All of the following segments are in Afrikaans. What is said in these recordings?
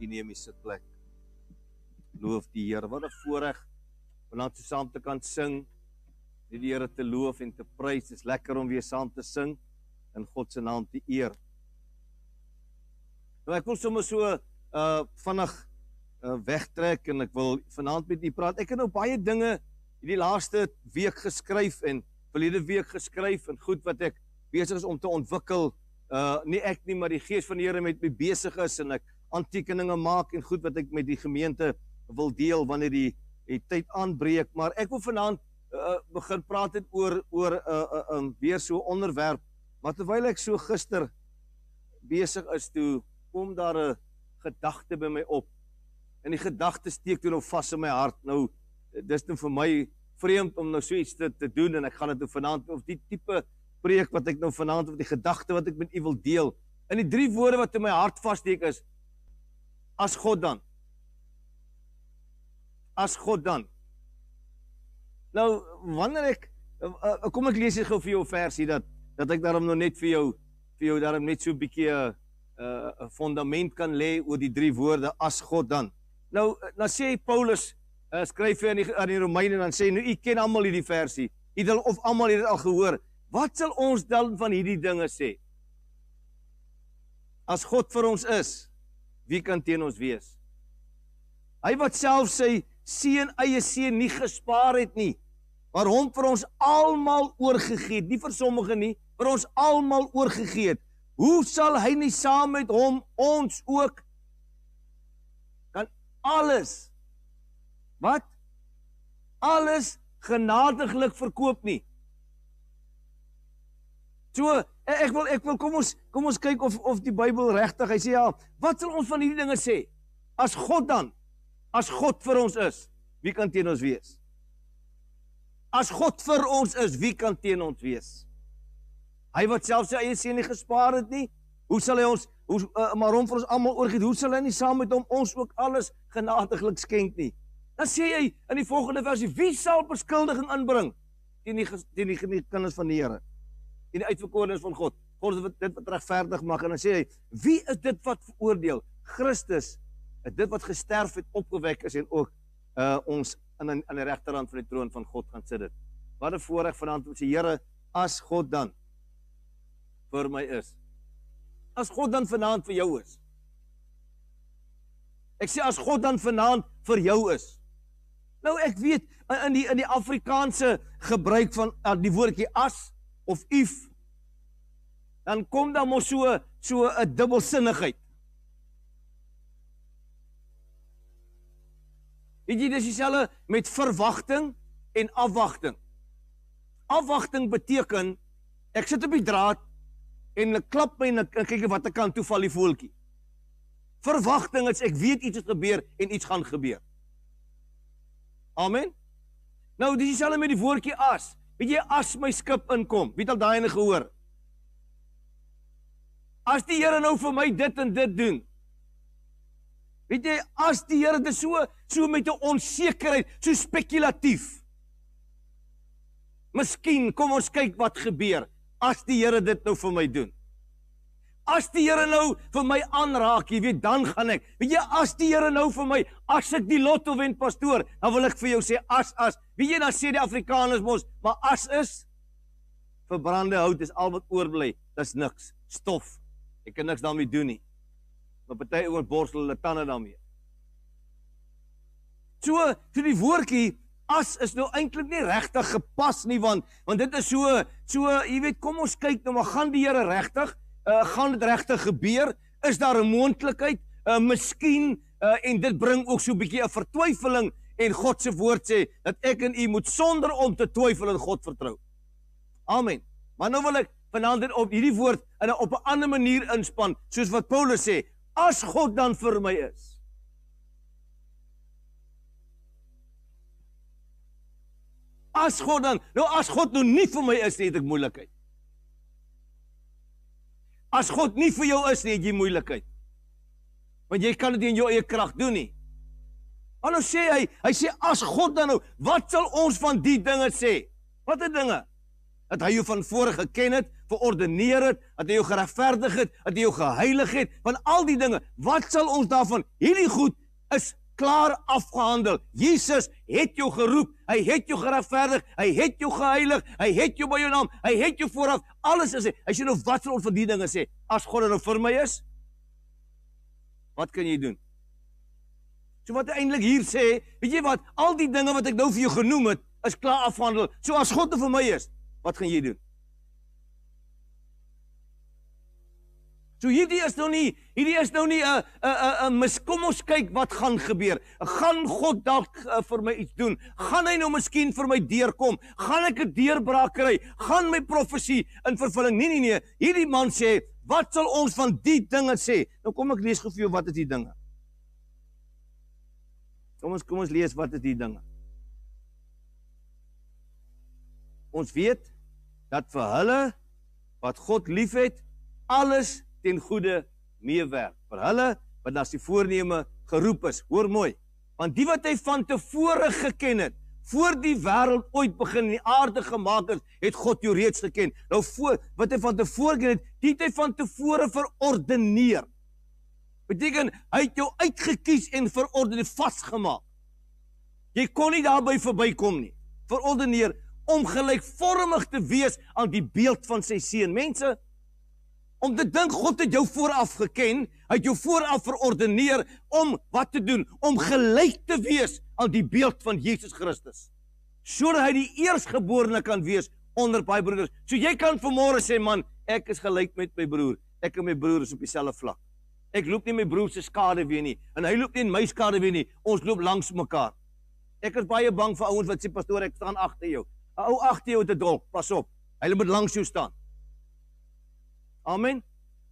die neem die sitplek. Loof die Here. Wat 'n voorreg om dan saam te kan sing. Die Here te loof en te prys. Dit is lekker om weer saam te sing in God se naam te eer. Nou ek wil sommer so uh vinnig uh wegtrek en ek wil vanaand met u praat. Ek het nou baie dinge hierdie laaste week geskryf en verlede week geskryf en goed wat ek besig is om te ontwikkel. Uh nie ek nie, maar die Gees van die Here met my besig is en ek aantekeninge maak en goed wat ek met die gemeente wil deel wanneer die die tyd aanbreek, maar ek wil vanaand uh, begin praat het oor oor 'n uh, uh, um, weer so onderwerp. Maar terwyl ek so gister besig is toe kom daar 'n gedagte by my op. En die gedagte steek toe nou vas in my hart. Nou dis nou vir my vreemd om nou so iets te, te doen en ek gaan dit nou vanaand of die tipe preek wat ek nou vanaand of die gedagte wat ek met u wil deel. In die drie woorde wat in my hart vassteek is as God dan as God dan. Nou wanneer ek uh, kom ek lees gou vir jou versie dat dat ek daarom nou net vir jou vir jou daarom net so 'n bietjie 'n 'n fondament kan lê oor die drie woorde as God dan. Nou dan sê Paulus uh, skryf hy aan die aan die Romeine dan sê nou u ken almal hierdie versie. U het of almal het dit al gehoor. Wat sal ons dan van hierdie dinge sê? As God vir ons is, wie kan teen ons wees? Hy wat self sy seun eie seun nie gespaar het nie, maar hom vir ons almal oorgegee het, nie vir sommige nie, vir ons almal oorgegee het. Hoe sal hy nie saam met hom ons ook kan alles wat alles genadiglik verkoop nie? So ek wil ek wil kom ons kom ons kyk of of die Bybel regtig hy sê ja, wat sal ons van hierdie dinge sê? As God dan As God vir ons is, wie kan teen ons wees? As God vir ons is, wie kan teen ons wees? Hy wat self sy eie seun nie gespaar het nie, hoe sal hy ons hoe uh, maar hom vir ons almal oorgee? Hoe sal hy nie saam met hom ons ook alles genadiglik skenk nie? Dan sê hy in die volgende versie, wie sal beskuldiging inbring teen die teen die, die kinders van die Here? Teen die uitverkorenes van God. God wat dit wat regverdig maak en dan sê hy, wie is dit wat veroordeel? Christus dit wat gesterf het opgewek is en ook uh ons aan aan die regterhand van die troon van God gaan sit dit. Wat 'n voorreg vanaand om sê Here, as God dan vir my is. As God dan vanaand vir jou is. Ek sê as God dan vanaand vir jou is. Nou ek weet in die in die Afrikaanse gebruik van uh, die woordjie as of if dan kom dan mos so so 'n dubbelsinnigheid. Weet jy dis dieselfde met verwagting en afwagting. Afwagting beteken ek sit op die draad en ek klap my en ek kyk wat ek kan toe val die voeltjie. Verwagting is ek weet iets het gebeur en iets gaan gebeur. Amen. Nou dis dieselfde met die woordjie as. Weet jy as my skip inkom, wie het al daai ene gehoor? As die Here nou vir my dit en dit doen, Weet jy, as die Here dit so so met 'n onsekerheid, so spekulatief. Miskien kom ons kyk wat gebeur as die Here dit nou vir my doen. As die Here nou vir my aanraak, jy weet, dan gaan ek. Weet jy, as die Here nou vir my, as ek die lotto wen, pastoor, dan wil ek vir jou sê as as. Weet jy, dan sê die Afrikaners mos, maar as is verbrande hout is al wat oorbly, dis niks, stof. Ek kan niks daarmee doen nie. Maar party ouens borstel hulle tande daarmee. So, so die woordjie as is nou eintlik nie regtig gepas nie want want dit is so so jy weet kom ons kyk nou maar gaan die Here regtig uh, gaan dit regtig gebeur? Is daar 'n moontlikheid? Uh, miskien uh, en dit bring ook so 'n bietjie 'n vertwyfeling en God se woord sê dat ek en u moet sonder om te twyfel in God vertrou. Amen. Maar nou wil ek vanaand op hierdie woord in 'n op 'n ander manier inspann soos wat Paulus sê as God dan vir my is. As God dan, nou as God nou nie vir my is nie, het ek moeilikheid. As God nie vir jou is nie, het jy moeilikheid. Want jy kan dit in jou eie krag doen nie. Nou sê hy, hy sê as God dan nou, wat sal ons van die dinge sê? Watter dinge? dat hy jou van voor geken het, verordeneer het, dat hy jou geregverdig het, dat hy jou geheilig het, van al die dinge. Wat sal ons daarvan? Hierdie goed is klaar afgehandel. Jesus het jou geroep, hy het jou geregverdig, hy het jou geheilig, hy het jou by jou naam, hy het jou vooraf alles gesê. Hy sê nou wat sal ons van die dinge sê? As God nou vir my is, wat kan jy doen? So wat eintlik hier sê, weet jy wat, al die dinge wat ek nou vir jou genoem het, is klaar afgehandel. So as God nou vir my is, wat gaan jy doen? So hierdie is nou nie, hierdie is nou nie 'n 'n 'n miskom ons kyk wat gaan gebeur. Gaan God dalk uh, vir my iets doen? Gaan hy nou miskien vir my deurkom? Gaan ek 'n deurbraak kry? Gaan my profesie in vervulling? Nee nee nee. Hierdie man sê, wat sal ons van die dinge sê? Nou kom ek lees gou vir jou wat is die dinge. Kom ons kom ons lees wat is die dinge. Ons weet dat vir hulle wat God liefhet, alles ten goeie meewerk vir hulle wat na sy voorneme geroep is. Hoor mooi. Want die wat hy van tevore geken het, voor die wêreld ooit begin in die aarde gemaak is, het God jou reeds geken. Nou voor wat hy van tevore geken het, dit het hy van tevore verordeneer. Beteken hy het jou uitgekies en verordeneer vasgemaak. Jy kon nie daarby verbykom nie. Verordeneer om gelykvormig te wees aan die beeld van sy seun. Mense, om te dink God het jou vooraf geken, hy het jou vooraf verordeneer om wat te doen, om gelyk te wees aan die beeld van Jesus Christus. Sodat hy die eersgeborene kan wees onder baie broeders. So jy kan vanmôre sê man, ek is gelyk met my broer. Ek en my broer is op dieselfde vlak. Ek loop nie my broer se skade weer nie en hy loop nie my skade weer nie. Ons loop langs mekaar. Ek is baie bang vir ouens wat sê pastoor ek staan agter jou. 'n Ou agter jou het 'n dolk, pas op. Hy moet langs jou staan. Amen.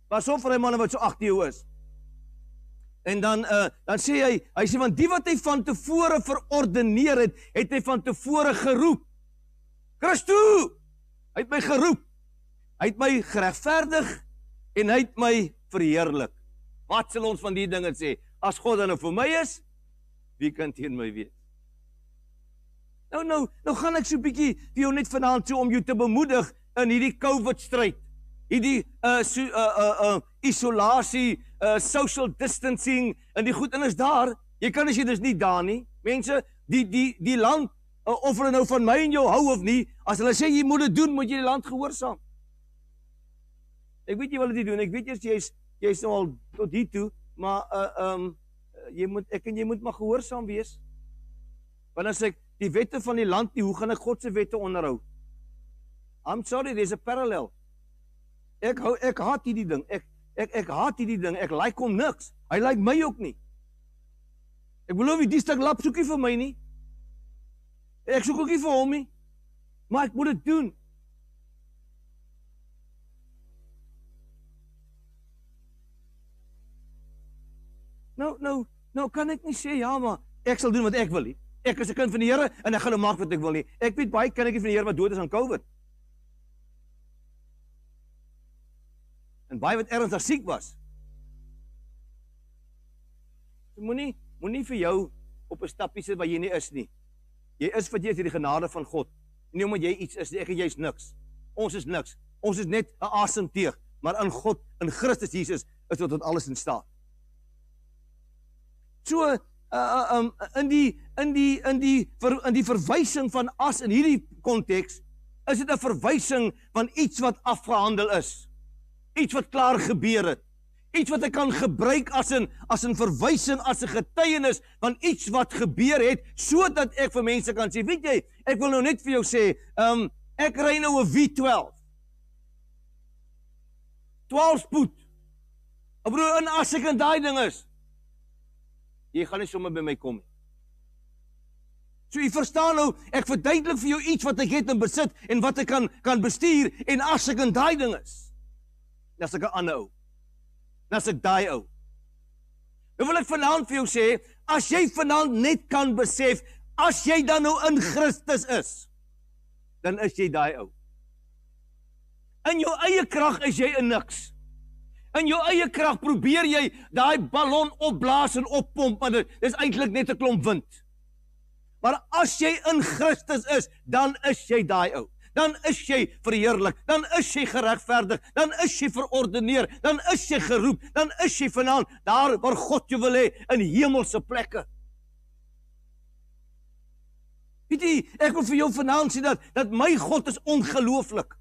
Pas op vir hy manne wat so agter jou is. En dan uh dan sê hy, hy sê want die wat hy van tevore verordeneer het, het hy van tevore geroep. Christo! Hy het my geroep. Hy het my geregverdig en hy het my verheerlik. Wat sal ons van die dinge sê? As God dan nou vir my is, wie kan teen my wees? Nou nou, nou gaan ek so 'n bietjie vir jou net vanaand so om jou te bemoedig in hierdie COVID stryd hierdie uh so, uh uh uh isolasie, uh social distancing en die goed en is daar. Jy kan as jy dis nie daar nie. Mense, die die die land uh, of hulle nou van my en jou hou of nie, as hulle sê jy moet dit doen, moet jy die land gehoorsaam. Ek weet jy wil dit doen. Ek weet jy's jy's jy's nou al tot hier toe, maar uh um jy moet ek en jy moet maar gehoorsaam wees. Want as ek die wette van die land nie, hoe gaan ek God se wette onderhou? I'm sorry, there's a parallel. Ek hou ek haat hierdie ding. Ek ek ek haat hierdie ding. Ek like hom niks. Hy like my ook nie. Ek belowe jy dis stuk lap soekie vir my nie. Ek soek ook nie vir hom nie. Maar ek moet dit doen. Nou nou nou kan ek nie sê ja maar ek sal doen wat ek wil nie. Ek is 'n kind van die Here en ek gaan nou maak wat ek wil nie. Ek weet baie kindertjies van die Here wat dood is aan COVID. en baie wat ernstig siek was. Jy moenie moenie vir jou op 'n stappie sit waar jy nie is nie. Jy is wat jy is deur die genade van God. Nie omdat jy iets is nie, ek en jy's niks. Ons is niks. Ons is net 'n asemteug, maar in God, in Christus Jesus, is ons tot alles in staat. So uh, uh um in die in die in die ver, in die verwysing van as in hierdie konteks is dit 'n verwysing van iets wat afgehandel is iets wat klaar gebeur het. Iets wat ek kan gebruik as 'n as 'n verwysing, as 'n getuienis van iets wat gebeur het sodat ek vir mense kan sê, weet jy, ek wil nou net vir jou sê, um, ek ry nou 'n V12. 12 spoed. Ek bedoel in as ek in daai ding is. Jy gaan nie sommer by my kom nie. So jy verstaan nou, ek verduidelik vir jou iets wat ek het in besit en wat ek kan kan bestuur en as ek in daai ding is as ek 'n ander ou. As ek daai ou. Nou wil ek vanaand vir jou sê, as jy vanaand net kan besef as jy dan nou in Christus is, dan is jy daai ou. In jou eie krag is jy 'n niks. In jou eie krag probeer jy daai ballon opblaas en oppomp, maar dit is eintlik net 'n klomp wind. Maar as jy in Christus is, dan is jy daai ou dan is jy verheerlik, dan is jy geregverdig, dan is jy verordeneer, dan is jy geroep, dan is jy vanaand daar waar God jou wil hê in hemelse plekke. Weet jy, ek wil vir jou vanaand sê dat dat my God is ongelooflik.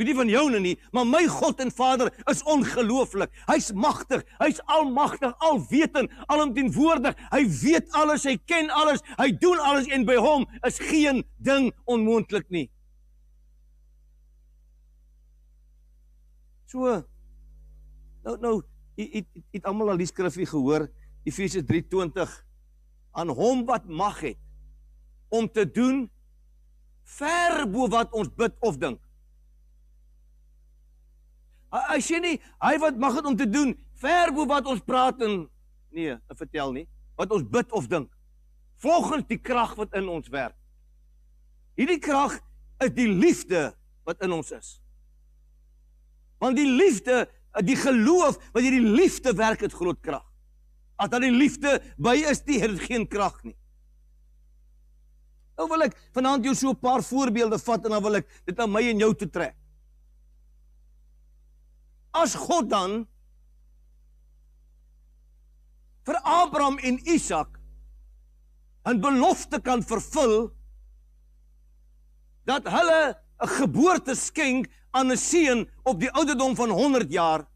Weet nie van joune nie, maar my God en Vader is ongelooflik. Hy's magtig, hy's almagtig, alwetend, alomteenwoordig. Hy weet alles, hy ken alles, hy doen alles en by hom is geen ding onmoontlik nie. So nou nou het het almal al die skrifgie gehoor Efesië 3:20 aan hom wat mag het om te doen ver bo wat ons bid of dink. Hy sê nie hy wat mag het om te doen ver bo wat ons praat en nee, vertel nie wat ons bid of dink. Volgens die krag wat in ons werk. Hierdie krag is die liefde wat in ons is. Want die liefde, die geloof wat hierdie liefde werk het groot krag. As dan die liefde by is, die het geen krag nie. Nou wil ek vanaand jou so 'n paar voorbeelde vat en dan wil ek dit aan my en jou toe trek. As God dan vir Abraham en Isak 'n belofte kan vervul dat hulle 'n geboorte skenk aan 'n seun op die ouderdom van 100 jaar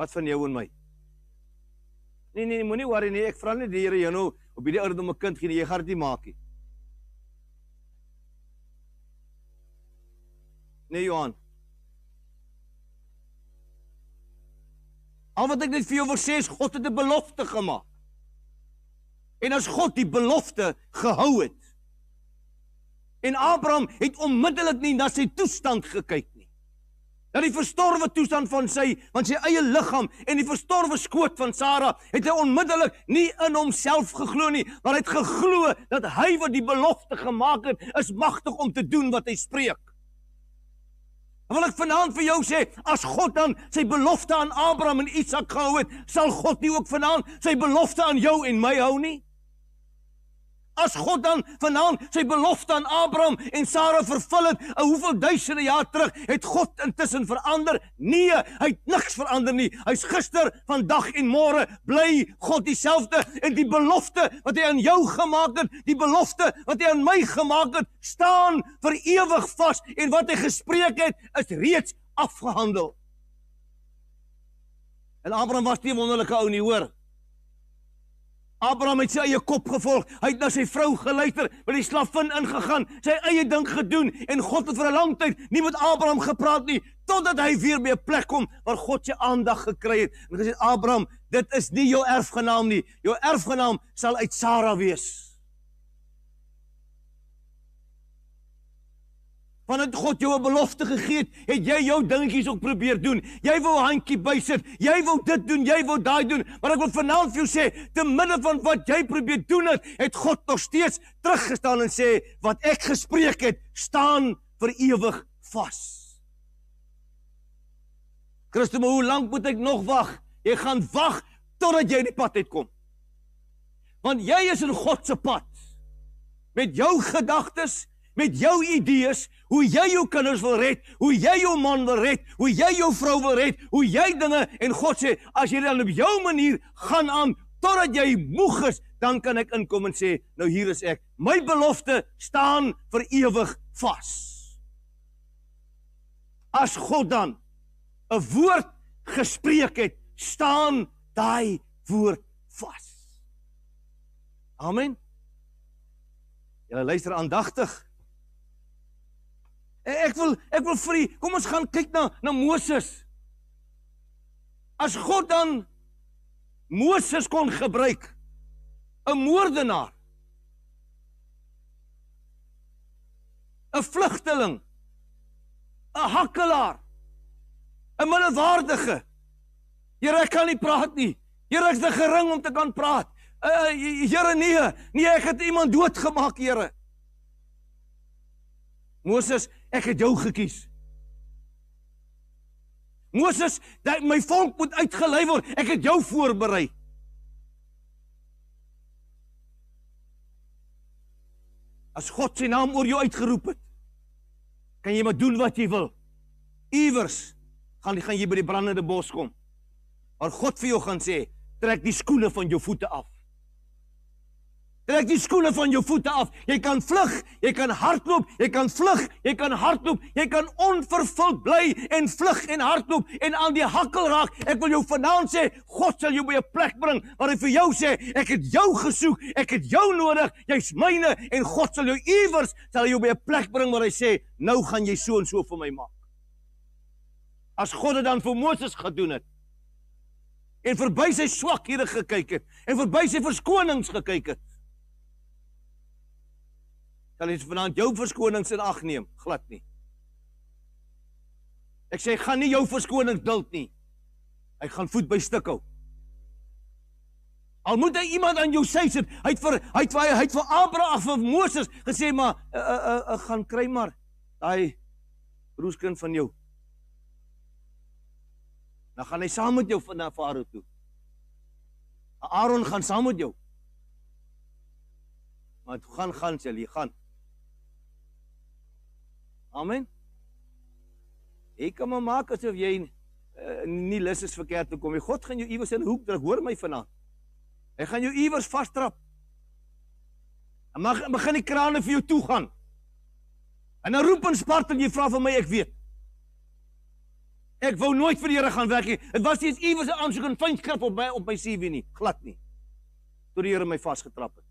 Wat van jou en my? Nee nee, moenie worry nie, ek vra net die Here jou nou op hierdie ouderdom 'n kind gee, jy gaan dit nie maak nie. Nee Johan. Al wat ek net vir jou wil sê is God het 'n belofte gemaak. En as God die belofte gehou het. En Abraham het onmiddellik nie na sy toestand gekyk nie. Na die verstorwe toestand van sy van sy eie liggaam en die verstorwe skoot van Sara het hy onmiddellik nie in homself geglo nie, maar hy het geglo dat hy wat die belofte gemaak het, is magtig om te doen wat hy spreek. En wil ek vanaand vir jou sê, as God dan sy belofte aan Abraham en Isak gehou het, sal God nie ook vanaand sy belofte aan jou en my hou nie? As God dan vanaand sy belofte aan Abraham en Sara vervul het, eh, hoeveel duisende jaar terug, het God intussen verander? Nee, hy het niks verander nie. Hy's gister, vandag en môre bly God dieselfde en die belofte wat hy aan jou gemaak het, die belofte wat hy aan my gemaak het, staan vir ewig vas en wat hy gespreek het, is reeds afgehandel. En Abraham was nie wonderlike ou nie, hoor. Abraham het sy eie kop gevolg. Hy het na sy vrou geluister, by die slavin ingegaan, sy eie ding gedoen en God het vir 'n lang tyd nie met Abraham gepraat nie totdat hy weer by 'n plek kom waar God sy aandag gekry het. En gesê Abraham, dit is nie jou erfgenaam nie. Jou erfgenaam sal uit Sara wees. Wanneer God jou 'n belofte gegee het, het jy jou dingetjies ook probeer doen. Jy wou handjie bysit, jy wou dit doen, jy wou daai doen, maar ek wil vanaand vir jou sê, te midde van wat jy probeer doen het, het God nog steeds teruggestaan en sê wat ek gespreek het, staan vir ewig vas. Christus, hoe lank moet ek nog wag? Jy gaan wag totdat jy die pad uitkom. Want jy is in God se pad. Met jou gedagtes, met jou idees, hoe jy jou kinders wil red, hoe jy jou man wil red, hoe jy jou vrou wil red, hoe jy dinge en God sê as jy dan op jou manier gaan aan totdat jy moeg is, dan kan ek inkom en sê nou hier is ek. My belofte staan vir ewig vas. As God dan 'n woord gespreek het, staan daai woord vas. Amen. Julle luister aandagtig. Ek wil ek wil vir u, kom ons gaan kyk na na Moses. As God dan Moses kon gebruik 'n moordenaar 'n vlugteling 'n hakkelaar 'n minderwaardige. Here ek kan nie praat nie. Here ek is te gering om te kan praat. Uh, Here nee nee ek het iemand doodgemaak Here. Moses Ek het jou gekies. Moses, dat my volk moet uitgelei word. Ek het jou voorberei. As God sy naam oor jou uitgeroep het, kan jy maar doen wat jy wil. Iewers gaan gaan jy by die brandende bos kom. Maar God vir jou gaan sê, trek die skoene van jou voete af. Trek die skoene van jou voete af. Jy kan vlug, jy kan hardloop, jy kan vlug, jy kan hardloop, jy kan onvervuld bly en vlug en hardloop en aan die hakkel raak. Ek wil jou vanaand sê, God sal jou by 'n plek bring waar hy vir jou sê, ek het jou gesoek, ek het jou nodig, jy's myne en God sal jou iewers sal jou by 'n plek bring waar hy sê, nou gaan jy so en so vir my maak. As God dit dan vir Moses gedoen het en verby sy swakhede gekyk het en verby sy verskonings gekyk het kan jy vanaand jou verskonings in ag neem? Glad nie. Ek sê gaan nie jou verskonings duld nie. Hy gaan voet by stuk hou. Al moet hy iemand aan jou sy sit, hy het vir hy het vir hy het vir Abraham vir Moses gesê maar uh, uh, uh, uh, gaan kry maar daai broerskind van jou. Dan gaan hy saam met jou van Farao toe. Aaron gaan saam met jou. Maar toe gaan gaan sê jy gaan. Amen. Ek kan maar maak asof jy uh, nie lus is vir kerk toe kom nie. God gaan jou iewers in 'n hoek druk. Hoor my vanaand. Hy gaan jou iewers vastrap. En mag begin die krane vir jou toe gaan. En dan roep en spartel jy vra vir my ek weet. Ek wou nooit vir die Here gaan werk nie. Dit was nie eens iewers 'n aansoek en fyn skrif op my op my CV nie. Glad nie. Tot die Here my vasgetrap het.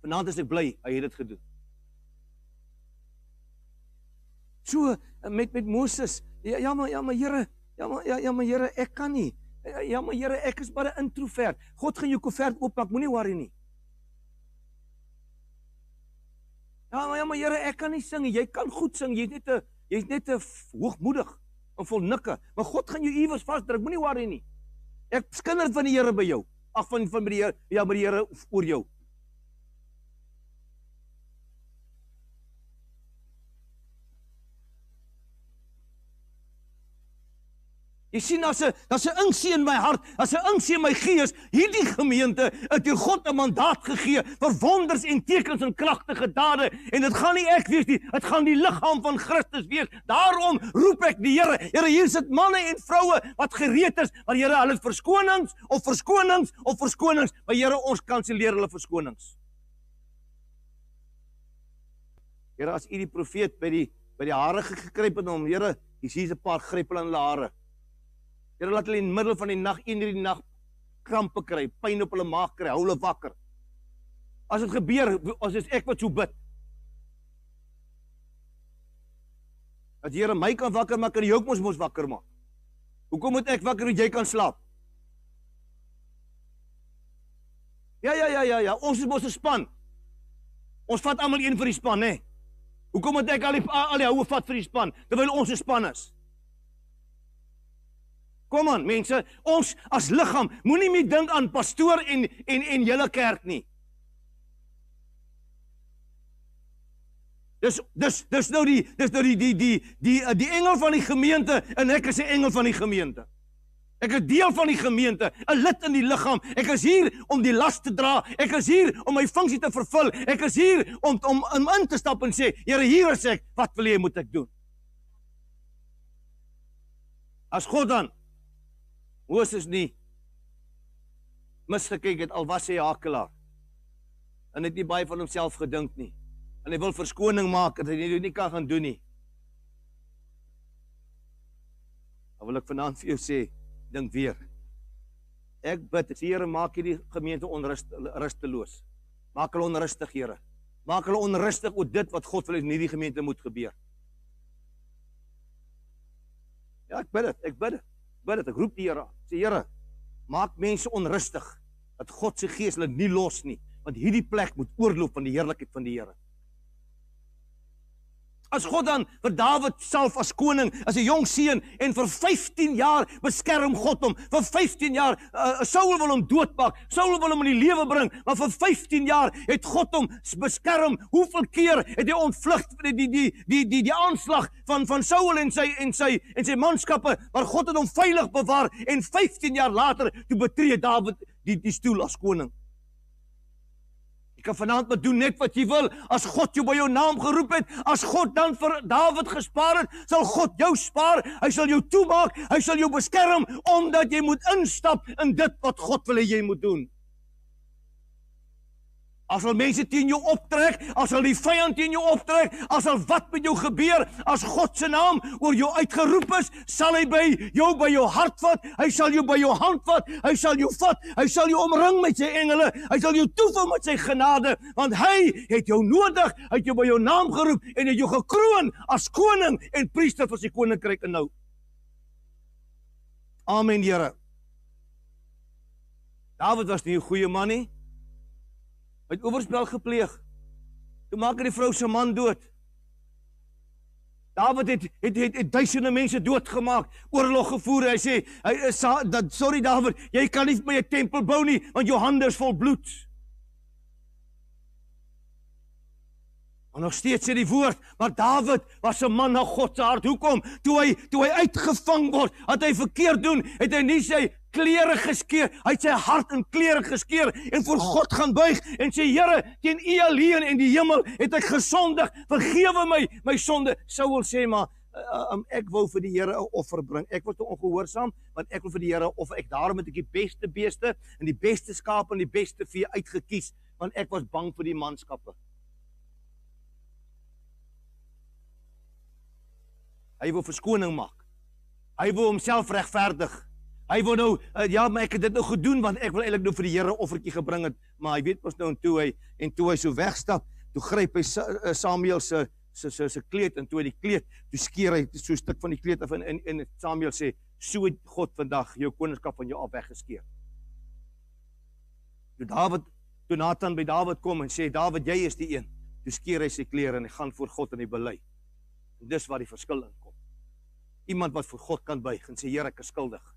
Vanaand is ek bly hy het dit gedoen. So eh, met met Moses. Ja, ja maar ja maar Here, ja maar ja, ja maar Here, ek kan nie. Ja, ja maar Here, ek is maar 'n introvert. God gaan jou koevert oopmaak, moenie worry nie. Ja maar ja maar Here, ek kan nie sing nie. Jy kan goed sing. Jy's net 'n jy's net 'n hoogmoedig en vol nikke. Maar God gaan jou iewers vasdruk. Moenie worry nie. Ek skinder van die Here by jou. Ag van van by die Here, ja, by die Here oor jou. Jy sien daar's 'n daar's 'n inksie in my hart, daar's 'n inksie in my gees. Hierdie gemeente het deur God 'n mandaat gegee vir wonders en tekens en kragtige dade en dit gaan nie ek wees nie, dit gaan die liggaam van Christus wees. Daarom roep ek die Here. Here, hier sit manne en vroue wat gereed is, maar Here, hulle het verskonings of verskonings of verskonings, maar Here, ons kanselleer hulle verskonings. Here, as u die profeet by die by die hare gekruip het om Here, hier's 'n paar greppel in hulle hare. Here laat hulle in die middel van die nag een hierdie nag krampe kry, pyn op hulle maag kry, hou hulle wakker. As dit gebeur, as is ek wat so bid. Dat die Here my kan wakker maak en jy ook mos mos wakker maak. Hoekom moet ek wakker en jy kan slaap? Ja ja ja ja ja, ons is mos 'n span. Ons vat almal een vir die span, hè. Hoekom moet ek al die al die houe vat vir die span terwyl ons 'n span is? Kom aan mense, ons as liggaam moenie meer dink aan pastoor en en en julle kerk nie. Dis dis dis nou die dis nou die die die die die, die engel van die gemeente en ek is 'n engel van die gemeente. Ek is deel van die gemeente, 'n lid in die liggaam. Ek is hier om die las te dra. Ek is hier om my funksie te vervul. Ek is hier om om, om in te stap en sê, Here, hier is ek. Wat wil jy moet ek doen? As God dan Moses nie misgekyk het al was hy hakelaar. En het nie baie van homself gedink nie. En hy wil verskoning maak dat hy dit nie kan gaan doen nie. Dan wil ek vanaand vir jou sê, dink weer. Ek bid, Here, maak hierdie gemeente onrusteloos. Maak hulle onrustig, Here. Maak hulle onrustig oor dit wat God wil hê in hierdie gemeente moet gebeur. Ja, ek bid dit, ek bid dit bid dit, ek roep die Here. Sê Here, maak mense onrustig dat God se gees hulle nie los nie, want hierdie plek moet oorloop van die heerlikheid van die Here. As God dan vir Dawid self as koning, as 'n jong seun en vir 15 jaar beskerm God hom. Vir 15 jaar uh, Saul wil hom doodmaak. Saul wil hom in die lewe bring, maar vir 15 jaar het God hom beskerm. Hoeveel keer het hy ontvlug die die die die die die aanslag van van Saul en sy en sy en sy manskappe, maar God het hom veilig bewaar en 15 jaar later toe betree Dawid die die stoel as koning. Kan vanaand maar doen net wat jy wil. As God jou by jou naam geroep het, as God dan vir Dawid gespaar het, sal God jou spaar. Hy sal jou toemaak, hy sal jou beskerm omdat jy moet instap in dit wat God wil hê jy moet doen. As al mense teen jou optrek, as al die vyand teen jou optrek, as al wat met jou gebeur, as God se naam oor jou uitgeroep is, sal hy by jou by jou hart vat, hy sal jou by jou hand vat, hy sal jou vat, hy sal jou omring met sy engele, hy sal jou toevul met sy genade, want hy het jou nodig, hy het jou by jou naam geroep en het jou gekroon as koning en priester vir sy koninkryk en nou. Amen, Here. Dawid was nie 'n goeie man nie het oorspel gepleeg. Toe maak hy die vrou se man dood. Dawid het het het, het duisende mense doodgemaak, oorlog gevoer. Hy sê, hy is dat sorry Dawid, jy kan nie my 'n tempel bou nie want jou hande is vol bloed. Maar nog steeds sê die woord, maar Dawid was 'n man na God se hart. Hoekom? Toe hy toe hy uitgevang word, het hy verkeerd doen, het hy nie sy klere geskeur. Hy het sy hart in klere geskeur en voor God gaan buig en sê Here, teen U alleen en die hemel het ek gesondig. Vergewe my my sonde. Saul sê maar uh, um, ek wou vir die Here 'n offer bring. Ek was te ongehoorsaam, want ek wil vir die Here offer. Ek daarom het ek die beste beeste en die beste skape en die beste vee uitget kies, want ek was bang vir die manskappe. Hy wil verskoning maak. Hy wil homself regverdig. Hy wou nou uh, ja, maar ek het dit nou gedoen want ek wil eintlik nou vir die Here offertjie gebring het, maar hy weet mos nou en toe hy en toe hy so wegstap, toe gryp hy uh, Samuel se se se se kleed en toe hy die kleed, toe skeer hy so 'n stuk van die kleed af en in en Samuel sê, "So het God vandag jou koningskap van jou af weggeskeer." Toe Dawid, toe Nathan by Dawid kom en sê, "Dawid, jy is die een." Toe skeer hy sy klere en hy gaan voor God in die bely. En dis waar die verskil inkom. Iemand wat voor God kan buig en sê, "Here, ek is skuldig."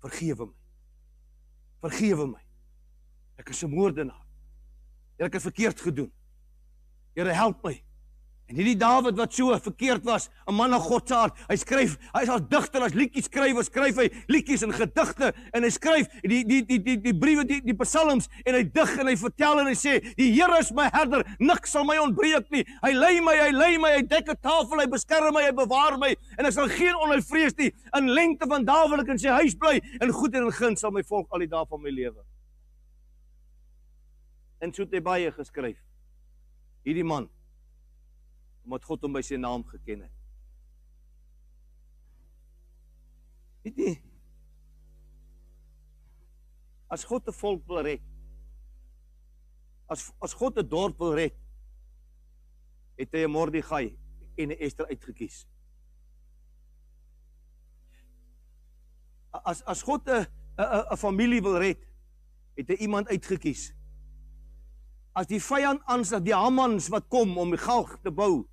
Vergewe my. Vergewe my. Ek is 'n moordenaar. Ek het verkeerd gedoen. Here help my. En hierdie Dawid wat so verkeerd was, 'n man na God se hart. Hy skryf, hy is as digter, as liedjies skrywer, skryf hy liedjies en gedigte en hy skryf die die die die die briewe, die die psalms en hy dig en hy vertel en hy sê, "Die Here is my herder, niks sal my ontbreek nie. Hy lei my, hy lei my, hy dek 'n tafel, hy beskerm my, hy bewaar my en ek sal geen onheil vrees nie. In lengte van dae wil ek in sy huis bly en goed en guns sal my volg al die dae van my lewe." En so het hy baie geskryf. Hierdie man omdat God hom by sy naam geken het. Weet jy? As God 'n volk wil red, as as God 'n dorp wil red, het hy 'n Mordegai en 'n Ester uitget kies. As as God 'n 'n 'n familie wil red, het hy iemand uitget kies. As die vyand aansit, die Hamans wat kom om die galg te bou,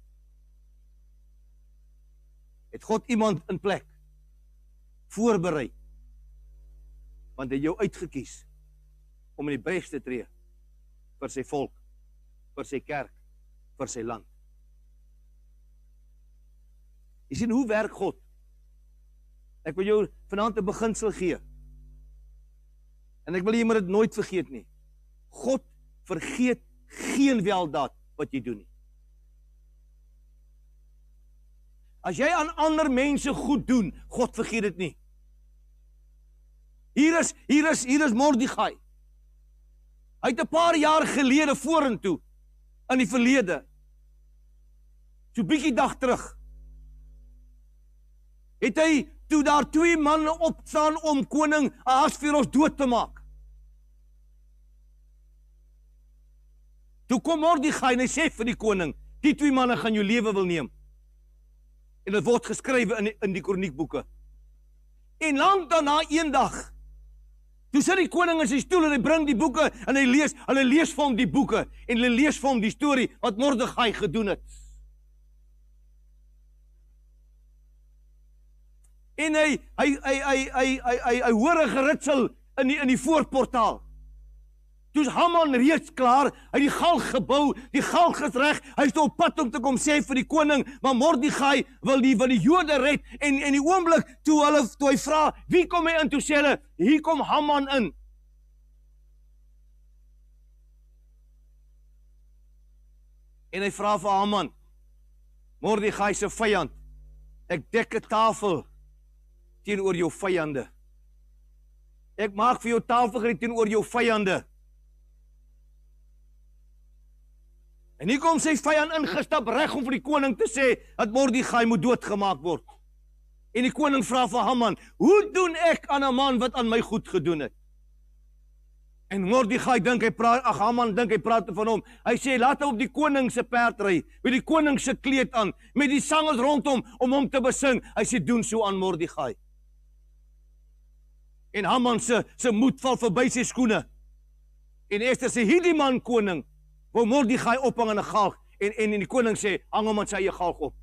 het God iemand in plek? Voorberei. Want hy jou uitget kies om in die breg te tree vir sy volk vir sy kerk vir sy land. Jy sien hoe werk God? Ek wil jou vanaand 'n beginsel gee. En ek wil jy moet dit nooit vergeet nie. God vergeet geen weldaad wat jy doen nie As jy aan ander mense goed doen, God vergeet dit nie. Hier is hier is hier is Mordegai. Hy het 'n paar jaar gelede vorentoe in die verlede. So bietjie dag terug. Het hy toe daar twee manne opstaan om koning Ahasveros dood te maak. Toe kom Mordegai en hy sê vir die koning, die twee manne gaan jou lewe wil neem. En dit word geskrywe in in die kroniekboeke. En lank daarna eendag toe sit die koning in sy stoel en hy bring die boeke en hy lees, hulle lees vir hom die boeke en hulle lees vir hom die storie wat Mordegai gedoen het. En hy hy hy hy hy hy hy, hy hoor 'n geritsel in die in die voorportaal. Toe's Haman reeds klaar, hy die galg gebou, die galg is reg. Hy's op pad om te kom sê vir die koning, maar Mordegai wil die wil die Jode red en en die oomblik toe hulle toe hy vra, "Wie kom hy in?" toe sê hulle, "Hier kom Haman in." En hy vra vir Haman: Mordegai se vyand, ek dek 'n tafel teenoor jou vyande. Ek maak vir jou tafel gereed teenoor jou vyande. En hier kom sy vyand ingestap reg om vir die koning te sê dat Mordegai moet doodgemaak word. En die koning vra vir Haman: "Hoe doen ek aan 'n man wat aan my goed gedoen het?" En Mordegai dink hy praat ag Haman dink hy praat van hom. Hy sê laat hom op die koning se perd ry met die koning se kleed aan met die sangers rondom om hom te besing. Hy sê doen so aan Mordegai. En Haman se se moed val verby sy skoene. En Esther sê hierdie man koning wou Mordegai ophang in 'n galg en en en die koning sê hang hom aan sy eie galg op.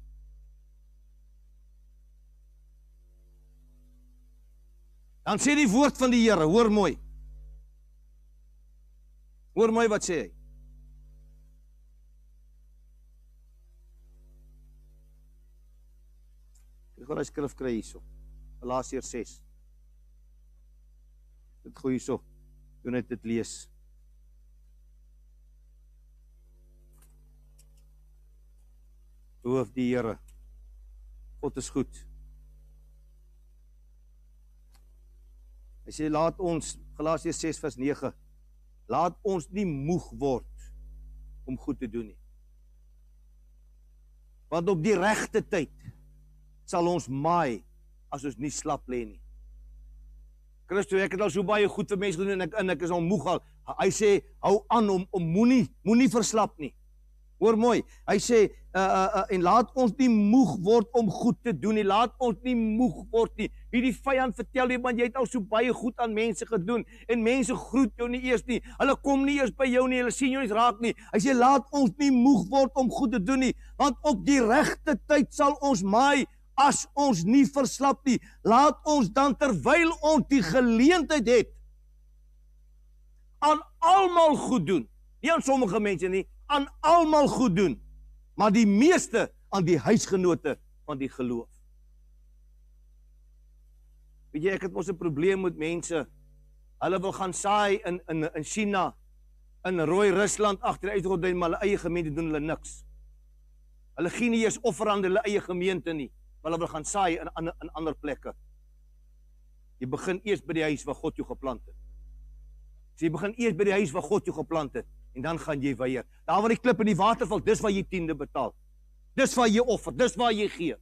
Dan sê die woord van die Here, hoor mooi. Hoor my wat sê hy. Ek gaan 'n skrif kry hierso. Galasiërs 6. Dit gooi hierso. Doen net dit lees. Loof die Here. God is goed. Hy sê laat ons Galasiërs 6 vers 9 laat ons nie moeg word om goed te doen nie. Want op die regte tyd sal ons maai as ons nie slap lê nie. Christus, ek het al so baie goed vir mense gedoen en ek en ek is al moeg al. Hy sê hou aan om om moenie moenie verslap nie. Hoor mooi. Hy sê uh, uh uh en laat ons nie moeg word om goed te doen nie. Laat ons nie moeg word nie. Hierdie vyand vertel jy want jy het al so baie goed aan mense gedoen en mense groet jou nie eers nie. Hulle kom nie eers by jou nie. Hulle sien jou nie raak nie. Hy sê laat ons nie moeg word om goed te doen nie, want op die regte tyd sal ons maai as ons nie verslap nie. Laat ons dan terwyl ons die geleentheid het aan almal goed doen. Nie aan sommige mense nie, aan almal goed doen, maar die meeste aan die huisgenote van die geloof. Weet jy, ek het mos 'n probleem met mense. Hulle wil gaan saai in in in China, in Rooi Rusland agter uit rond maar hulle eie gemeente doen hulle niks. Hulle gee nie eens offer aan hulle eie gemeente nie, maar hulle wil gaan saai in in, in ander plekke. Jy begin eers by die huis waar God jou geplant het. So jy begin eers by die huis waar God jou geplant het en dan gaan jy weier. Daar waar die klip in die water val, dis waar jy tiende betaal. Dis waar jy offer, dis waar jy gee.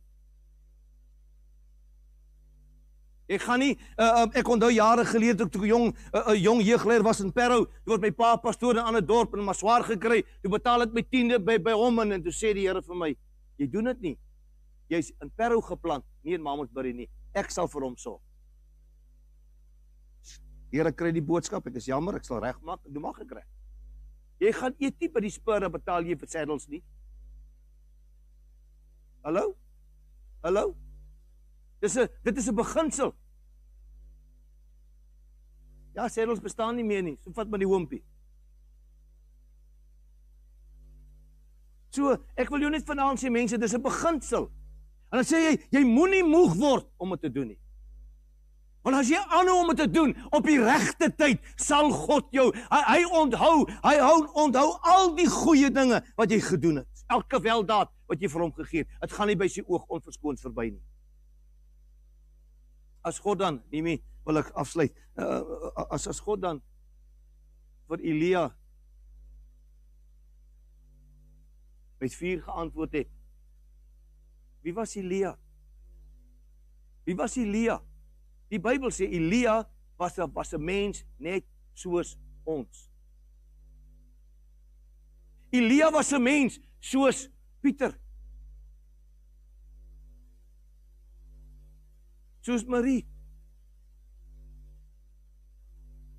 Ek gaan nie uh, uh, ek onthou jare gelede toe ek jong 'n uh, uh, jong jeugleer was in Parow, toe word my pa pastoor in 'n ander dorp en maar swaar gekry. Toe betaal ek my tiende by by hom en, en toe sê die Here vir my, jy doen dit nie. Jy's in Parow geplant, nie in Mamasbury nie. Ek sal vir hom sorg. Here kry die boodskap. Ek is jammer, ek sal regmaak. Doen mag ek reg. Jy gaan eet nie by die spore betaal jy vir saddles nie. Hallo? Hallo? Dis 'n dit is 'n beginsel. Ja, saddles bestaan nie meer nie. So vat maar die hoompie. So, ek wil jou net vanaand sê mense, dis 'n beginsel. En dan sê jy, jy moenie moeg word om dit te doen nie. Want as jy aanhou om dit te doen op die regte tyd, sal God jou hy, hy onthou, hy hou onthou al die goeie dinge wat jy gedoen het. Elke weldaad wat jy vir hom gegee het, dit gaan nie by sy oog onverskoons verby nie. As God dan, nee, wil ek afsluit. Uh, as as God dan vir Elia met vuur geantwoord het. Wie was Elia? Wie was Elia? Die Bybel sê Elia was 'n was 'n mens net soos ons. Elia was 'n mens soos Pieter. Soos Marie.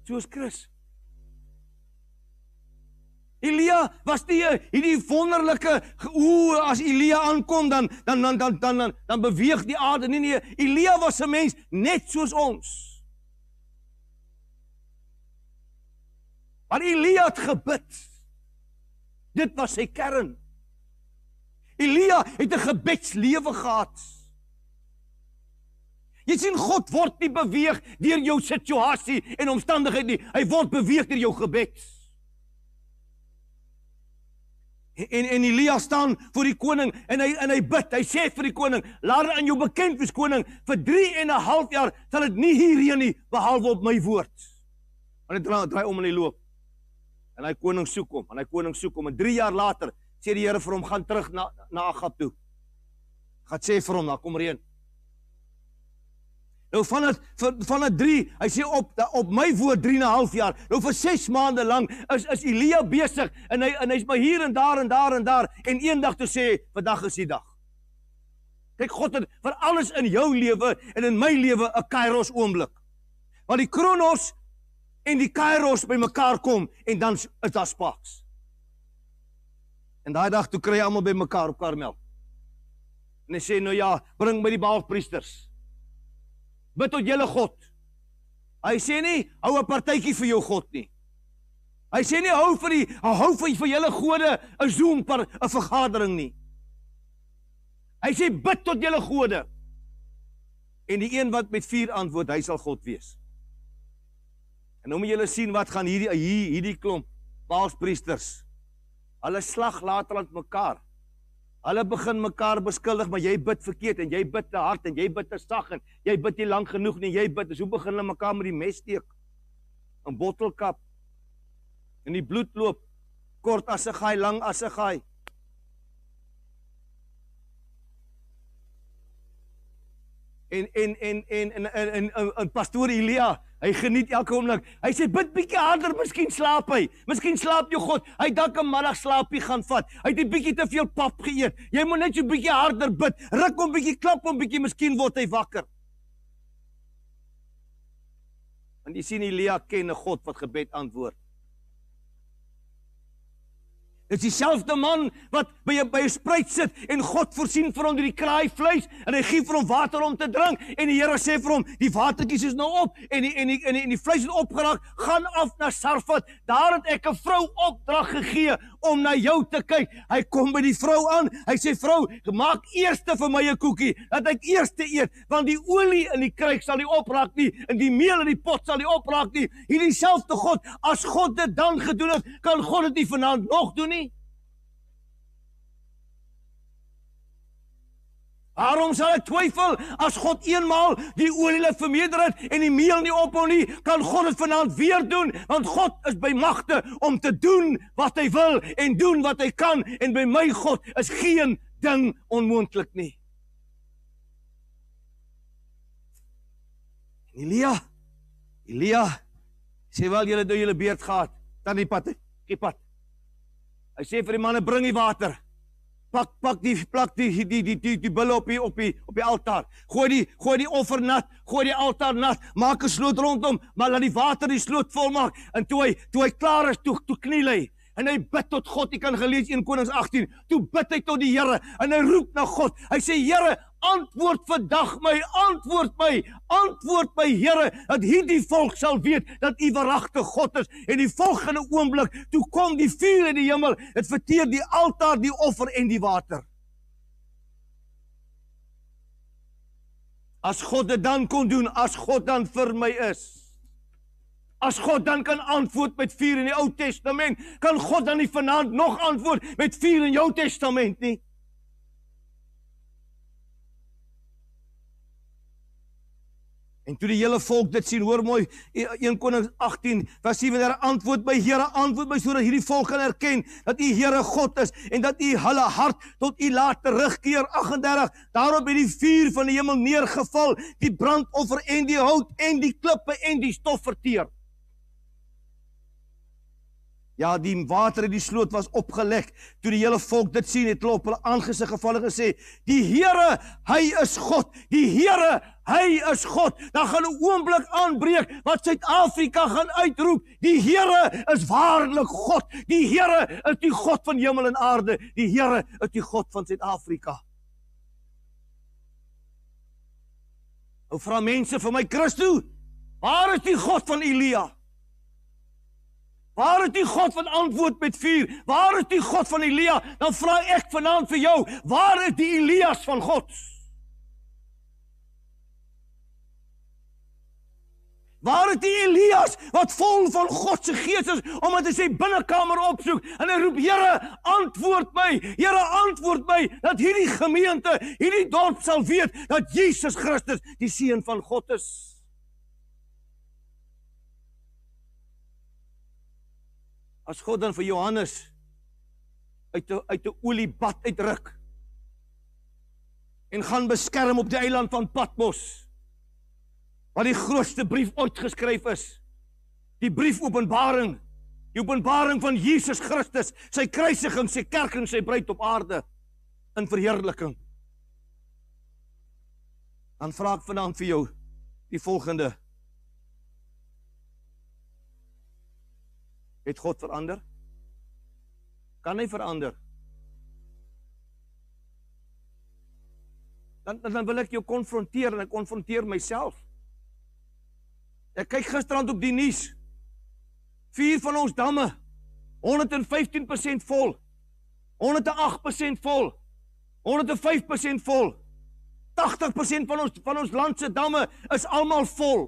Soos Chris. Elia was die hierdie wonderlike o as Elia aankom dan dan dan dan dan dan, dan beweeg die aarde nie nee Elia was 'n mens net soos ons. Maar Elia het gebid. Dit was sy kern. Elia het 'n gebedslewe gehad. Jy sien God word nie beweeg deur jou situasie en omstandighede nie. Hy word beweeg deur jou gebed. En en Elia staan voor die koning en hy en hy bid. Hy sê vir die koning: "Laat aan jou bekend wees koning, vir 3 en 'n half jaar sal dit nie hier reën nie behalwe op my woord." En hy draai, draai om en hy loop. En hy koning soek hom, en hy koning soek hom en 3 jaar later sê die Here vir hom: "Gaan terug na na Agab toe." Gaan sê vir hom, "Daar kom reën." Nou van het, van het 3, hy sê op op my woord 3 en 'n half jaar. Nou vir 6 maande lank is is Elia besig en hy en hy's maar hier en daar en daar en daar en eendag toe sê vandag is die dag. Kyk God het vir alles in jou lewe en in my lewe 'n Kairos oomblik. Want die Kronos en die Kairos bymekaar kom en dan is daar spaks. En daai dag toe kry almal bymekaar op Karmel. En hy sê nou ja, bring my die Baalpriesters bid tot julle God. Hy sê nie hou 'n partytjie vir jou God nie. Hy sê nie hou vir die hou vir vir julle gode 'n Zoom per 'n vergadering nie. Hy sê bid tot julle gode. En die een wat met vuur antwoord, hy sal God wees. En nou moet julle sien wat gaan hierdie hier hierdie klomp Baalspriesters. Hulle slag later aan mekaar. Hulle begin mekaar beskuldig, maar jy bid verkeerd en jy bid te hard en jy bid te sag en jy bid nie lank genoeg nie. Jy bid, so begin hulle mekaar met die mes steek. 'n Bottelkap. En die bloed loop kort as 'n gaai, lank as 'n gaai. En en en en en en 'n pastoor Elia Hy geniet elke oomblik. Hy sê bid bietjie harder, miskien slaap hy. Miskien slaap jou God. Hy dalk 'n middagslaapie gaan vat. Hy het 'n bietjie te veel pap geëet. Jy moet net so bietjie harder bid. Ruk hom bietjie, klap hom bietjie, miskien word hy wakker. Want jy sien Elia ken 'n God wat gebed antwoord. Dit is dieselfde man wat by 'n by 'n spruit sit en God voorsien vir hom die kraai vleis en hy gee vir hom water om te drink. En die Here sê vir hom die watertjies is nou op en die en die en die, en die vleis het opgeraak gaan af na Sarfat. Daar het ek 'n vrou opdrag gegee om na jou te kyk. Hy kom by die vrou aan. Hy sê vrou maak eers vir my 'n koekie dat ek eers eet want die olie in die kruik sal nie opraak nie en die meel in die pot sal nie opraak nie. Hierdie selfde God as God dit dan gedoen het kan God dit nie vanaand nog doen nie Waarom sal ek twyfel as God eenmaal die olie vermeerder het en die meel nie ophou nie, kan God dit vanaand weer doen, want God is by magte om te doen wat hy wil en doen wat hy kan en by my God is geen ding onmoontlik nie. Elia Elia sê wel julle het julle beerd gehad, dan die pad, die pad. Hy sê vir die manne bring die water pak pak die plak die die die die, die bulle op die op die op die altaar. Gooi die gooi die offer nat, gooi die altaar nat, maak 'n sloot rondom, maar laat die water die sloot vol maak. En toe hy toe hy klaar is, toe toe kniel hy en hy bid tot God. Jy kan gelees 1 Konings 18. Toe bid hy tot die Here en hy roep na God. Hy sê Here, antwoord vandag my, antwoord my, antwoord my Here dat hierdie volk sal weet dat U waaragtig God is. En die volgende oomblik, toe kom die vuur in die hemel, dit verteer die altaar, die offer en die water. As God dit dan kon doen, as God dan vir my is, As God dan kan antwoord met vuur in die Ou Testament, kan God dan nie vanaand nog antwoord met vuur in jou testament nie? En toe die hele volk dit sien, hoor mooi 1 Konings 18 vers 7 daar antwoord by Here, antwoord my sodat hierdie volk kan erken dat U Here God is en dat U hulle hart tot U laat terugkeer. 38 Daarop het die vuur van die hemel neergeval, die brandoffer en die hout en die klippe en die stof verteer. Ja, die water in die sloot was opgelek. Toe die hele volk dit sien, het hulle op hulle aangesig geval en gesê: "Die Here, hy is God. Die Here, hy is God." Dan gaan 'n oomblik aanbreek wat Suid-Afrika gaan uitroep: "Die Here is waarlik God. Die Here is die God van hemel en aarde. Die Here is die God van Suid-Afrika." Ou vra mense vir my Christus, waar is die God van Elia? Waar is die God van antwoord met vuur? Waar is die God van Elia? Dan vra ek vanaand vir jou, waar is die Elias van God? Waar is die Elias wat vol van God se gees is omdat hy sy binnekamer opsoek en hy roep Here, antwoord my. Here, antwoord my dat hierdie gemeente, hierdie dorp sal weet dat Jesus Christus die seun van God is. As God dan vir Johannes uit 'n uit 'n oliebad uitruk en gaan beskerm op die eiland van Patmos wat die grootste brief ooit geskryf is. Die brief Openbaring, die Openbaring van Jesus Christus, sy kruisiging, sy kerk en sy bruid op aarde in verheerliking. Dan vra ek vanaand vir jou die volgende. Het God verander? Kan hy verander? Dan dan wil ek jou konfronteer en ek konfronteer myself. Ek kyk gisterand op die nuus. Vier van ons damme 115% vol. 108% vol. 105% vol. 80% van ons van ons land se damme is almal vol.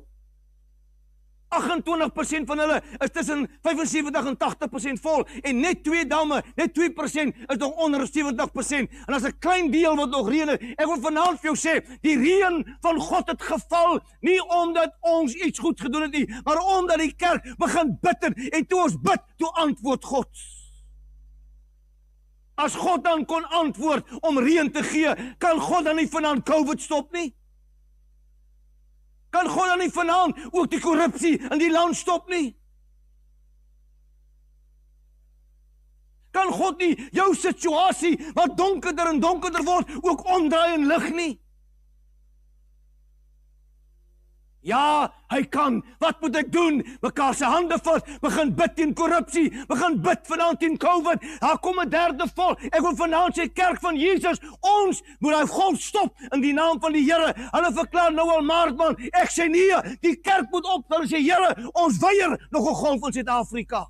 28% van hulle is tussen 75 en 80% vol en net twee damme, net 2% is nog onder 70% en as 'n klein deel wat nog reën. Ek wil vanaand vir jou sê, die reën van God het geval nie omdat ons iets goed gedoen het nie, maar omdat die kerk begin bid het en toe ons bid, toe antwoord God. As God dan kon antwoord om reën te gee, kan God dan nie vanaand COVID stop nie? Kan God dan nie vanaand ook die korrupsie in die land stop nie? Kan God nie jou situasie wat donkerder en donkerder word ook omdraai en lig nie? Ja, hy kan. Wat moet ek doen? Mekaar se hande vat, begin bid teen korrupsie, begin bid vanaand teen COVID. Daar kom 'n derde vol. Ek wil vanaand sê kerk van Jesus, ons moet daai golf stop in die naam van die Here. Hulle verklaar nou al maartman, ek sê nee, die kerk moet op. Hulle sê Here, ons weier nog 'n golf in Suid-Afrika.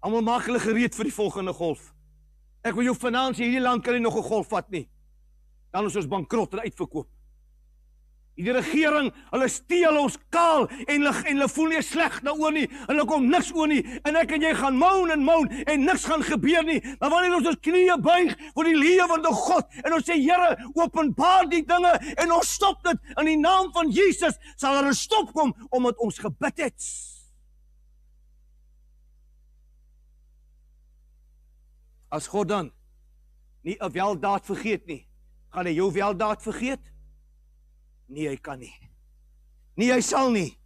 Almal maak hulle gereed vir die volgende golf. Ek wil jou vanaand sê hierdie land kan nie nog 'n golf vat nie dan is ons bankrot en uitverkoop. Die regering, hulle steel ons kaal en hulle en hulle voel nie sleg daaroor nie. Hulle kom niks oor nie en ek en jy gaan moan en moan en niks gaan gebeur nie. Maar wanneer ons ons knieë buig voor die lewende God en ons sê Here, openbaar die dinge en ons stop dit in die naam van Jesus, sal daar 'n stop kom omdat ons gebid het. As God dan nie 'n weldaad vergeet nie, gaan hy jou weldaad vergeet? Nee, hy kan nie. Nee, hy sal nie.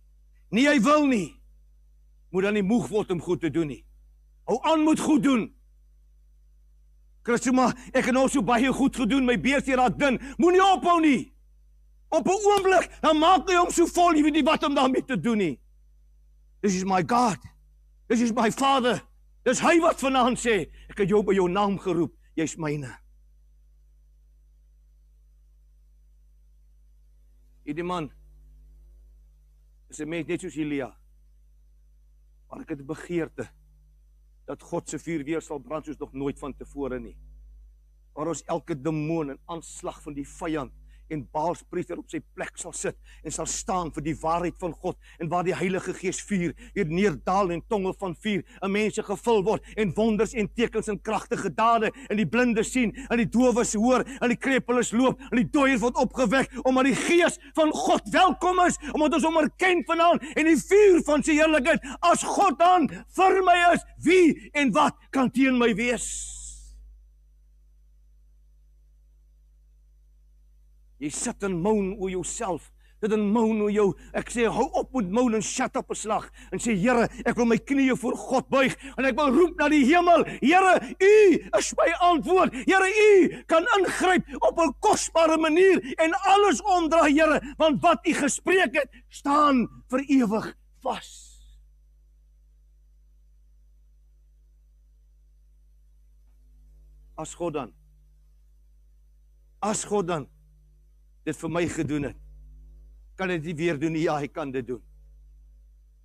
Nee, hy wil nie. Moet dan nie moeg word om goed te doen nie. Hou aan moet goed doen. Christus, maar ek het nou so baie goed gedoen, my beeste raak dun. Moenie ophou nie. Op 'n oomblik, dan maak hy hom so vol, jy weet nie wat om daarmee te doen nie. This is my God. This is my Father. Dis hy wat vanaand sê, ek het jou by jou naam geroep. Jy's myne. Hierdie man is 'n mens net soos Elia. Maar ek het begeerte dat God se vuur weer sal brand soos nog nooit vantevore nie. Waar ons elke demoon en aanslag van die vyand en Baals priester op sy plek sal sit en sal staan vir die waarheid van God en waar die Heilige Gees vuur weer neerdal en tonge van vuur en mense gevul word en wonders en tekens en kragtige dade en die blinde sien en die dowes hoor en die krepeles loop en die dooies word opgewek omdat die Gees van God welkom is omdat ons hom erken vanaand en die vuur van sy heerlikheid as God dan vir my is wie en wat kan teen my wees Jy sit en moan oor jouself. Dit en moan oor jou. Ek sê hou op met moan en shut up 'n slag en sê Here, ek wil my knieë voor God buig en ek wil roep na die hemel. Here, U is my antwoord. Here, U kan ingryp op 'n kosbare manier en alles omdraai, Here, want wat U gespreek het, staan vir ewig vas. As God dan As God dan dit vir my gedoen het, kan dit weer doen? Ja, hy kan dit doen.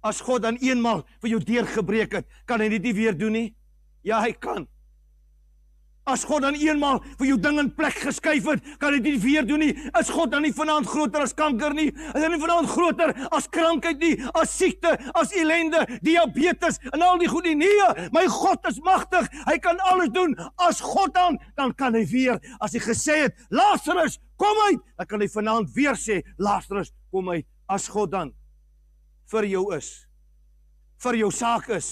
As God dan eenmal vir jou deur gebreek het, kan hy dit nie weer doen nie? Ja, hy kan. As God dan eenmaal vir jou ding in plek geskuif het, kan dit nie weer doen nie. Is God dan nie vanaand groter as kanker nie? Is hy nie vanaand groter as krankheid nie, as siekte, as ellende, diabetes en al die goed nie? Nee, my God is magtig. Hy kan alles doen. As God dan, dan kan hy weer. As hy gesê het, Lazarus, kom uit, dan kan hy vanaand weer sê, Lazarus, kom uit. As God dan vir jou is, vir jou saak is,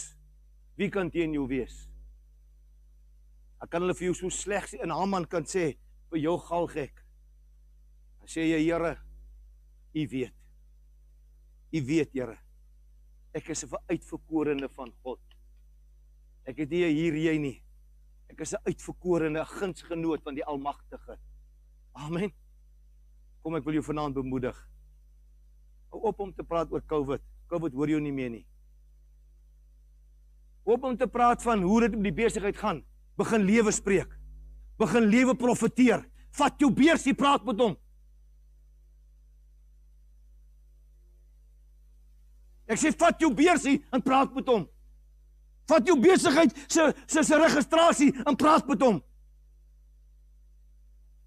wie kan teen jou wees? Ek kan hulle vir jou so sleg sê in Haman kan sê vir jou gal gek. Dan sê jy Here, U weet. U weet Here. Ek is 'n uitverkorene van God. Ek het nie hier jy nie. Ek is 'n uitverkorene, 'n gunsgenoot van die Almagtige. Amen. Kom ek wil jou vanaand bemoedig. Hou op om te praat oor COVID. COVID hoor jou nie meer nie. Op om te praat van hoe dit met die besigheid gaan begin lewe spreek. Begin lewe profeteer. Vat jou beursie, praat met hom. Ek sê vat jou beursie en praat met hom. Vat jou besigheid se se se registrasie en praat met hom.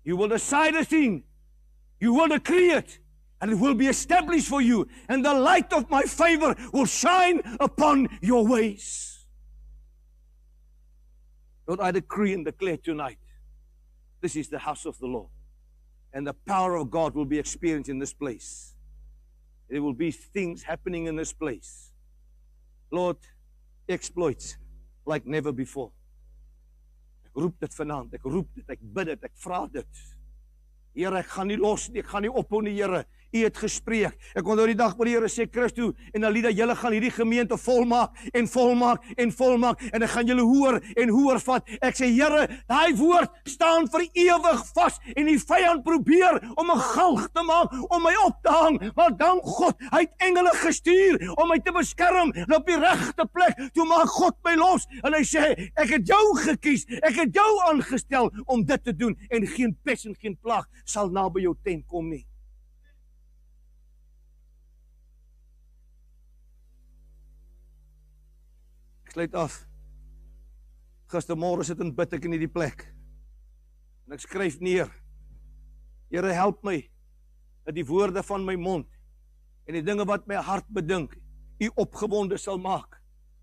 You will decide a thing. You will decree it and it will be established for you and the light of my favor will shine upon your ways. Lord, I decree and declare tonight this is the house of the Lord. And the power of God will be experienced in this place. There will be things happening in this place. Lord, exploits like never before. Ek roep dit vanaand, ek roep dit, ek bid dit, ek vra dit. Here, ek gaan nie los nie, ek gaan nie ophou nie, Here. U het gespreek. Ek onthou die dag wat die Here sê Christo en Alida, julle gaan hierdie gemeente volmaak en volmaak en volmaak en ek gaan julle hoor en hoor vat. Ek sê Here, daai woord staan vir ewig vas en die vyand probeer om 'n galg te maak om my op te hang. Maar dank God, hy het engele gestuur om my te beskerm en op die regte plek. Toe maak God my los en hy sê ek het jou gekies. Ek het jou aangestel om dit te doen en geen pes en geen plaag sal naby jou tent kom nie. Ek sluit af. Gistermôre sit en bid ek in hierdie plek. En ek skryf neer. Here help my dat die woorde van my mond en die dinge wat my hart bedink, u opgewonde sal maak.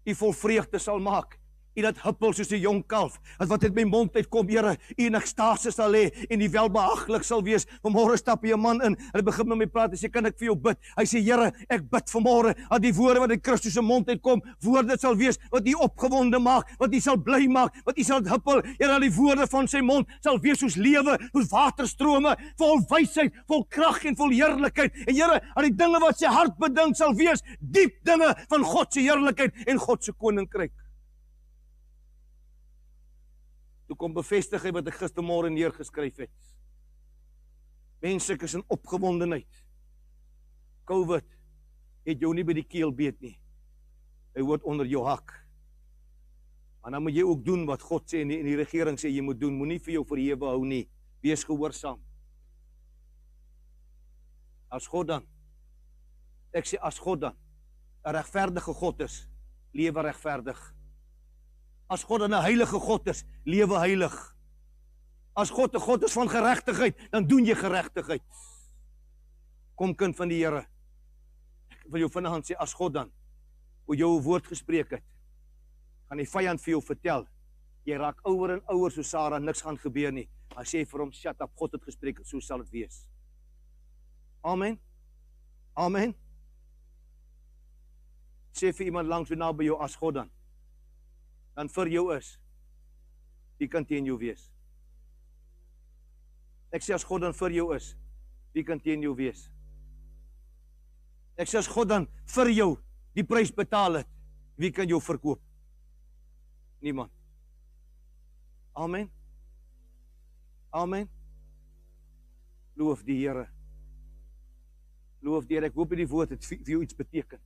U vol vreugde sal maak U dat huppel soos 'n jong kalf. Dat wat uit my mond uitkom, Here, U in ekstase sal lê en U welbehaaglik sal wees. Vanmôre stap 'n man in. Hulle begin met my praat en sê, "Kan ek vir jou bid?" Hy sê, "Here, ek bid vanmôre dat die woorde wat uit Christus se mond uitkom, woorde sal wees wat U opgewonde maak, wat U sal bly maak, wat U sal huppel. Here, dat die woorde van sy mond sal wees soos lewe, soos waterstrome, vol wysheid, vol krag en vol heerlikheid. En Here, dat die dinge wat sy hart bedink sal wees, diep dinge van God se heerlikheid en God se koninkryk." Toe kom bevestig hy wat ek gistermôre neergeskryf het. Mense is in opgewondenheid. COVID het jou nie by die keel beet nie. Hy word onder jou hak. Maar dan moet jy ook doen wat God sê en die, en die regering sê jy moet doen. Moenie vir jou verhewe hou nie. Wees gehoorsaam. As God dan ek sê as God dan 'n regverdige God is, lewe regverdig. As God 'n heilige God is, lewe heilig. As God 'n God is van geregtigheid, dan doen jy geregtigheid. Kom kind van die Here. Ek wil jou vanaand sê as God dan oor jou woord gespreek het, gaan die vyand vir jou vertel, jy raak ouer en ouer so Sara, niks gaan gebeur nie. Hy sê vir hom, "Shut up, God het gespreek, so sal dit wees." Amen. Amen. Sê vir iemand langs jou naby jou as God dan dan vir jou is. Wie kan teen jou wees? Ek sê as God dan vir jou is, wie kan teen jou wees? Ek sê as God dan vir jou die prys betaal het, wie kan jou verkoop? Niemand. Amen. Amen. Loof die Here. Loof die Here. Ek hoop die woord het vir jou iets beteken.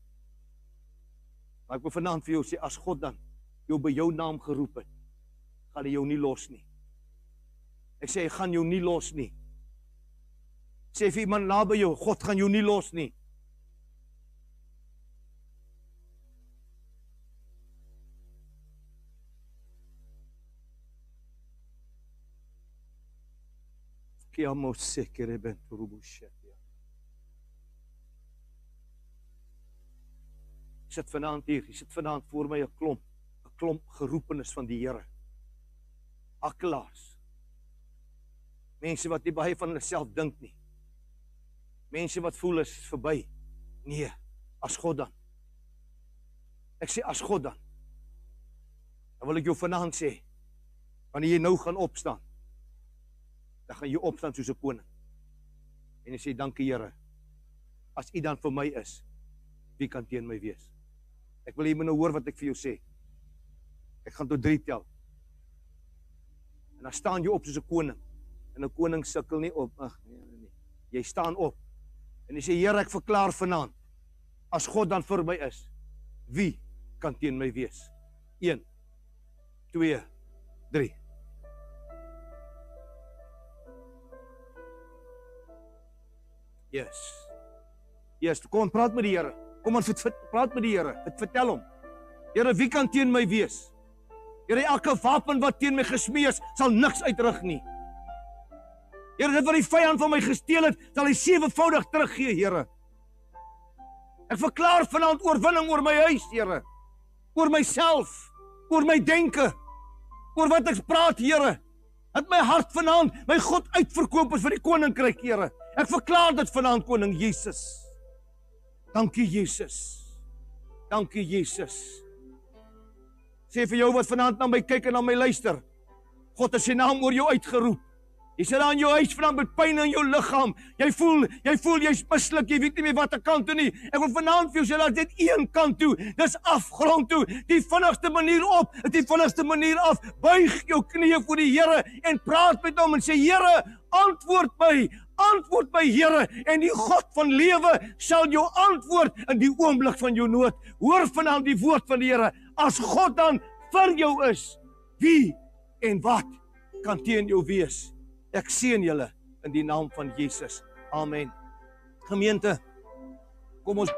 Maar ek wil vanaand vir jou sê as God dan jou by jou naam geroep het, gaan hy jou nie los nie. Ek sê hy gaan jou nie los nie. Sê vir iemand naby jou, God gaan jou nie los nie. Kiamo sekere benturubushe. sit vanaand hier, jy sit vanaand voor my 'n klomp, klomp geroepenis van die Here. Akkelaars. Mense wat nie baie van hulle self dink nie. Mense wat voel is verby. Nee, as God dan. Ek sê as God dan. Dan wil ek jou vanaand sê, wanneer jy nou gaan opstaan, dan gaan jy opstaan soos 'n koning. En jy sê dankie Here. As U dan vir my is, wie kan teen my wees? Ek wil jy moet nou hoor wat ek vir jou sê. Ek gaan tot 3 tel. En dan staan jy op soos 'n koning. En 'n koning sukkel nie op. Ag nee, nee nee. Jy staan op. En jy sê Here, ek verklaar vanaand as God dan vir my is, wie kan teen my wees? 1 2 3 Yes. Yes, kom praat met die Here. Kom ons praat met die Here. Dit vertel hom. Here, wie kan teen my wees? Here, elke wapen wat teen my gesmee is, sal niks uitrig nie. Here, dit wat die vyand van my gesteel het, sal hy sewevoudig teruggee, Here. Ek verklaar vanaand oorwinning oor my huis, Here. Oor myself, oor my denke, oor wat ek praat, Here. Dat my hart vanaand my God uitverkoop is vir die koninkryk, Here. Ek verklaar dit vanaand koning Jesus. Dankie Jesus. Dankie Jesus. Sê vir jou wat vanaand na my kyk en na my luister. God het sy naam oor jou uitgeroep. Jy sit daar in jou huis vanaand met pyn in jou liggaam. Jy voel, jy voel jy's mislik, jy weet nie meer watter kant toe nie. Ek wil vanaand vir jou sê dat dit een kant toe, dis afgrond toe. Die vinnigste manier op, die vinnigste manier af. Buig jou knieë voor die Here en praat met hom en sê Here, antwoord my antwoord my Here en die God van lewe sal jou antwoord in die oomblik van jou nood. Hoor vanaand die woord van die Here. As God dan vir jou is, wie en wat kan teen jou wees? Ek seën julle in die naam van Jesus. Amen. Gemeente, kom ons